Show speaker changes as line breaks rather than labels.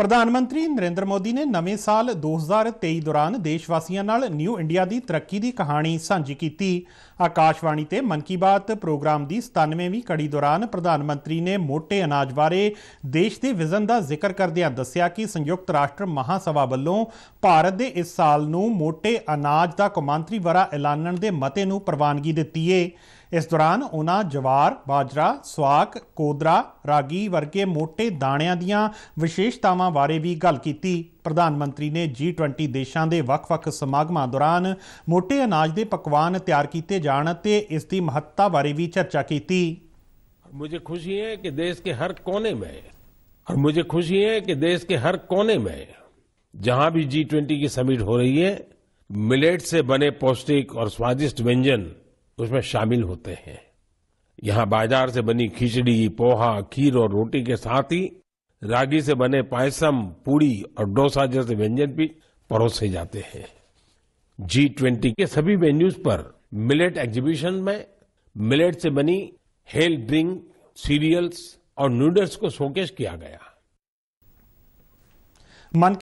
ਪ੍ਰਧਾਨ ਮੰਤਰੀ ਨਰਿੰਦਰ ਮੋਦੀ ਨੇ ਨਵੇਂ ਸਾਲ 2023 ਦੌਰਾਨ ਦੇਸ਼ ਵਾਸੀਆਂ ਨਾਲ ਨਿਊ ਇੰਡੀਆ ਦੀ ਤਰੱਕੀ ਦੀ ਕਹਾਣੀ ਸਾਂਝੀ ਕੀਤੀ। ਆਕਾਸ਼ਵਾਣੀ ਤੇ ਮਨ ਕੀ ਬਾਤ ਪ੍ਰੋਗਰਾਮ ਦੀ 97ਵੀਂ ਕੜੀ ਦੌਰਾਨ ਪ੍ਰਧਾਨ ਮੰਤਰੀ ਨੇ ਮੋਟੇ ਅਨਾਜ ਬਾਰੇ ਦੇਸ਼ ਦੇ ਵਿਜ਼ਨ ਦਾ ਜ਼ਿਕਰ ਕਰਦਿਆਂ ਦੱਸਿਆ ਕਿ ਸੰਯੁਕਤ ਰਾਸ਼ਟਰ ਮਹਾਸਭਾ ਵੱਲੋਂ ਭਾਰਤ ਦੇ ਇਸ ਸਾਲ ਨੂੰ ਮੋਟੇ ਅਨਾਜ ਦਾ ਕੌਮਾਂਤਰੀ ਵਰਾ ਐਲਾਨਣ ਦੇ ਮਤੇ ਨੂੰ ਪ੍ਰਵਾਨਗੀ ਦਿੱਤੀ ਹੈ। ਇਸ ਦੌਰਾਨ ਉਹਨਾਂ ਜਵਾਰ, ਬਾਜਰਾ, ਸਵਾਕ, ਕੋਦਰਾ, ਰਾਗੀ ਵਰਗੇ ਮੋٹے ਦਾਣਿਆਂ ਦੀਆਂ ਵਿਸ਼ੇਸ਼ਤਾਵਾਂ ਬਾਰੇ ਵੀ ਗੱਲ ਕੀਤੀ। ਪ੍ਰਧਾਨ ਮੰਤਰੀ ਨੇ G20 ਦੇਸ਼ਾਂ ਦੇ ਵੱਖ-ਵੱਖ ਸਮਾਗਮਾਂ ਦੌਰਾਨ ਮੋٹے ਅਨਾਜ ਦੇ ਪਕਵਾਨ ਤਿਆਰ ਕੀਤੇ ਜਾਣ ਅਤੇ ਇਸ ਦੀ ਮਹੱਤਤਾ ਬਾਰੇ ਵੀ ਚਰਚਾ ਕੀਤੀ।
मुझे ਖੁਸ਼ੀ ਹੈ ਕਿ ਦੇਸ਼ के ਹਰ ਕੋਨੇ में ਔਰ मुझे ਖੁਸ਼ੀ ਹੈ ਕਿ ਦੇਸ਼ के हर कोने में जहां भी जी ट्वेंटी की समिट हो रही है मिलेट से बने पौष्टिक और स्वादिष्ट उसमें शामिल होते हैं। यहाँ बाज़ार से बनी खिचड़ी, पोहा, खीर और रोटी के साथ ही रागी से बने पायसम, पूड़ी और डोसा जैसे व्यंजन भी परोसे जाते हैं। जी ट्वेंटी के सभी वेन्यूज पर मिलेट एग्जीबिशन में मिलेट से बनी हेल ड्रिंक सीरियल्स और नूडल्स को शोकेस किया गया।
ਮਨ